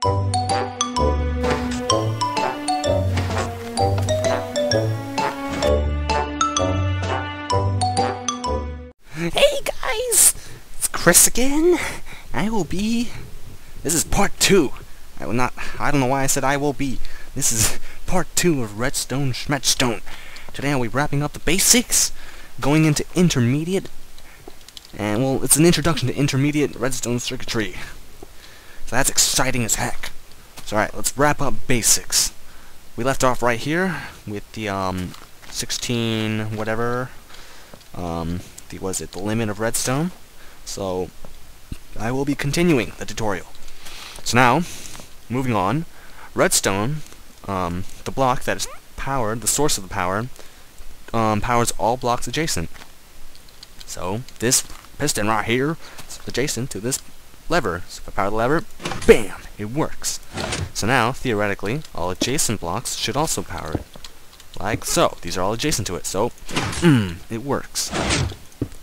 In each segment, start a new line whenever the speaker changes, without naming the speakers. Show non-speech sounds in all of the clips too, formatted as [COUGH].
Hey guys! It's Chris again. I will be... This is part two. I will not... I don't know why I said I will be. This is part two of Redstone Schmedstone. Today I'll be wrapping up the basics, going into intermediate, and well, it's an introduction to intermediate redstone circuitry. So that's exciting as heck. So alright, let's wrap up basics. We left off right here with the um 16 whatever um the was it the limit of redstone. So I will be continuing the tutorial. So now, moving on, redstone, um, the block that is powered, the source of the power, um, powers all blocks adjacent. So this piston right here is adjacent to this lever. So if I power the lever, BAM! It works. So now, theoretically, all adjacent blocks should also power it. Like so. These are all adjacent to it, so, mm, it works.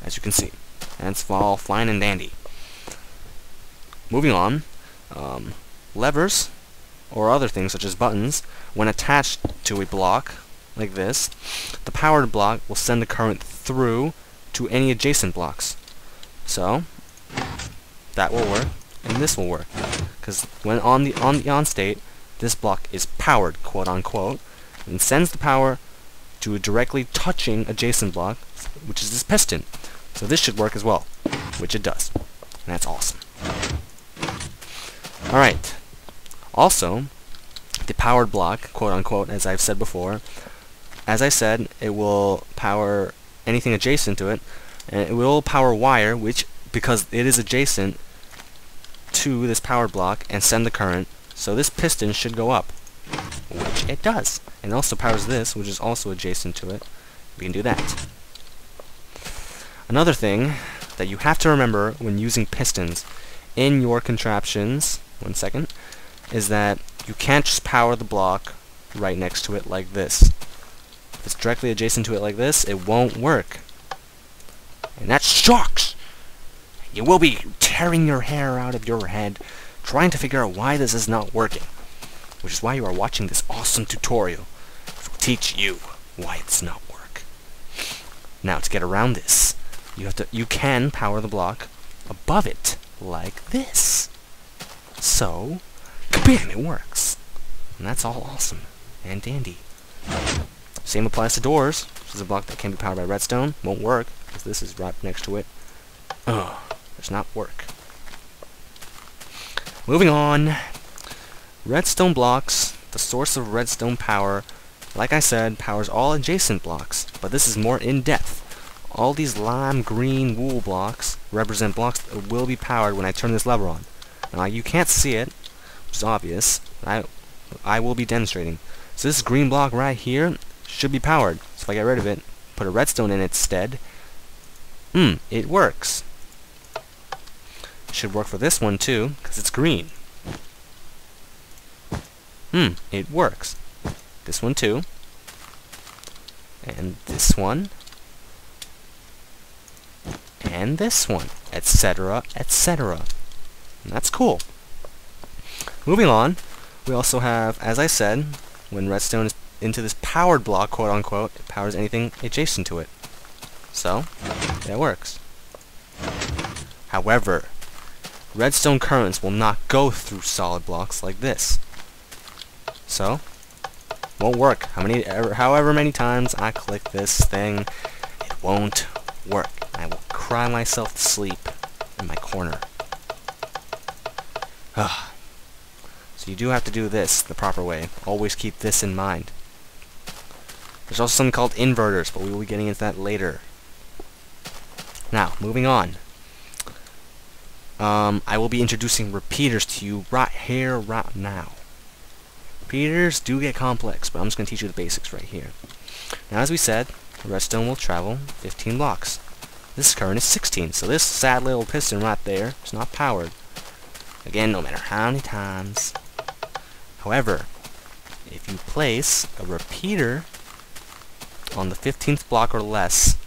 As you can see. And it's all fine and dandy. Moving on, um, levers, or other things such as buttons, when attached to a block, like this, the powered block will send the current through to any adjacent blocks. So, that will work, and this will work. Because when on the on the on state, this block is powered, quote unquote, and sends the power to a directly touching adjacent block, which is this piston. So this should work as well, which it does. And that's awesome. Alright. Also, the powered block, quote unquote, as I've said before, as I said, it will power anything adjacent to it, and it will power wire, which, because it is adjacent to this powered block, and send the current, so this piston should go up, which it does. And also powers this, which is also adjacent to it. We can do that. Another thing that you have to remember when using pistons in your contraptions, one second, is that you can't just power the block right next to it like this. If it's directly adjacent to it like this, it won't work. And that sucks! You will be tearing your hair out of your head trying to figure out why this is not working. Which is why you are watching this awesome tutorial. Will teach you why it's not work. Now to get around this, you have to you can power the block above it like this. So bam it works. And that's all awesome and dandy. Same applies to doors. This is a block that can be powered by redstone. Won't work, because this is right next to it. Ugh, does not work. Moving on. Redstone blocks, the source of redstone power, like I said, powers all adjacent blocks, but this is more in-depth. All these lime green wool blocks represent blocks that will be powered when I turn this lever on. Now you can't see it, which is obvious. I, I will be demonstrating. So this green block right here should be powered. So if I get rid of it, put a redstone in its stead, hmm, it works. Should work for this one too, because it's green. Hmm, it works. This one too. And this one. And this one, etc., etc. That's cool. Moving on, we also have, as I said, when redstone is into this powered block, quote unquote, it powers anything adjacent to it. So, that works. However, redstone currents will not go through solid blocks like this. So, won't work. How many, however many times I click this thing, it won't work. I will cry myself to sleep in my corner. [SIGHS] so you do have to do this the proper way. Always keep this in mind. There's also something called inverters, but we will be getting into that later. Now, moving on. Um, I will be introducing repeaters to you right here, right now. Repeaters do get complex, but I'm just going to teach you the basics right here. Now, as we said, redstone will travel 15 blocks. This current is 16, so this sad little piston right there is not powered. Again, no matter how many times. However, if you place a repeater on the 15th block or less,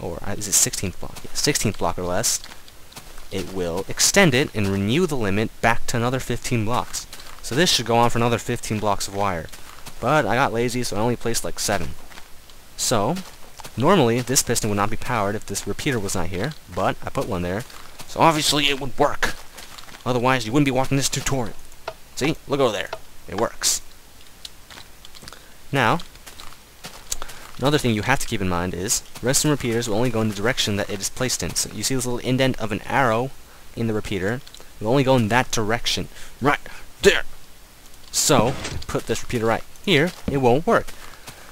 or uh, is it 16th block? Yeah, 16th block or less, it will extend it and renew the limit back to another 15 blocks. So this should go on for another 15 blocks of wire. But I got lazy, so I only placed like 7. So, normally this piston would not be powered if this repeater was not here, but I put one there, so obviously it would work. Otherwise, you wouldn't be watching this tutorial. See? Look over there. It works. Now, another thing you have to keep in mind is redstone repeaters will only go in the direction that it is placed in. So you see this little indent of an arrow in the repeater. It will only go in that direction. Right there. So, put this repeater right here, it won't work.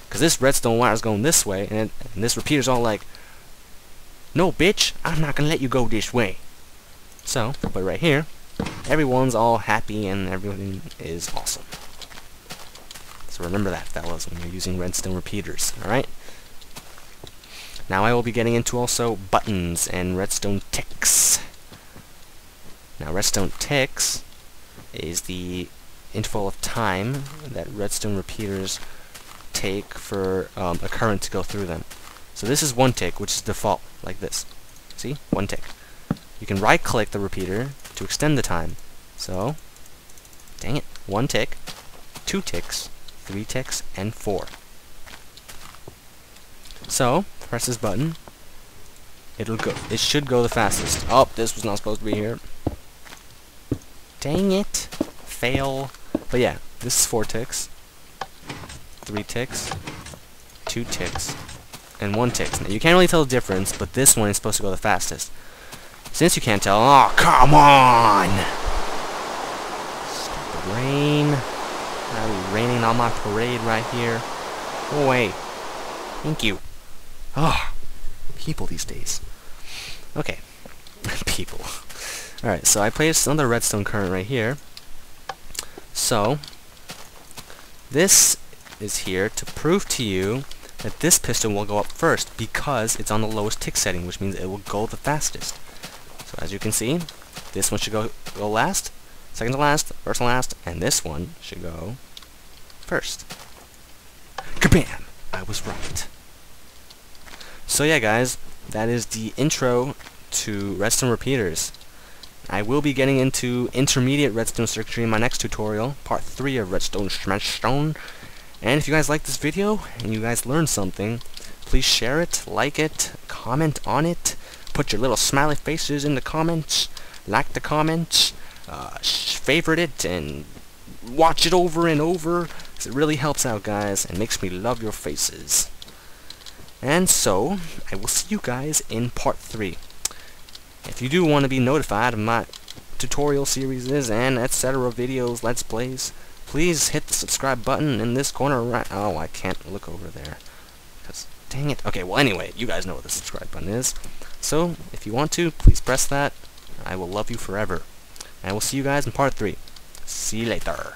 Because this redstone wire is going this way, and, and this repeater's all like, No, bitch, I'm not going to let you go this way. So, but right here, everyone's all happy and everything is awesome. So remember that, fellas, when you're using redstone repeaters, alright? Now I will be getting into also buttons and redstone ticks. Now redstone ticks is the interval of time that redstone repeaters take for um, a current to go through them. So this is one tick, which is default, like this. See? One tick. You can right-click the repeater to extend the time. So, dang it, one tick, two ticks, three ticks, and four. So, press this button. It'll go. It should go the fastest. Oh, this was not supposed to be here. Dang it. Fail. But yeah, this is four ticks, three ticks, two ticks, and one tick. Now, you can't really tell the difference, but this one is supposed to go the fastest. Since you can't tell, oh, come on! Stupid rain. Raining on my parade right here. Oh, go away. Thank you. Oh, people these days. Okay. [LAUGHS] people. Alright, so I placed another redstone current right here. So, this is here to prove to you that this piston will go up first because it's on the lowest tick setting, which means it will go the fastest. So as you can see, this one should go, go last, second to last, first to last, and this one should go first. Kabam! I was right. So yeah guys, that is the intro to redstone repeaters. I will be getting into intermediate redstone circuitry in my next tutorial, part 3 of redstone smashstone. And if you guys like this video, and you guys learned something, please share it, like it, comment on it, Put your little smiley faces in the comments, like the comments, uh, favorite it, and watch it over and over, because it really helps out, guys, and makes me love your faces. And so, I will see you guys in part 3. If you do want to be notified of my tutorial series and etc. videos, let's plays, please hit the subscribe button in this corner right... Oh, I can't look over there. Because, dang it. Okay, well, anyway, you guys know what the subscribe button is. So, if you want to, please press that. I will love you forever. And I will see you guys in part 3. See you later.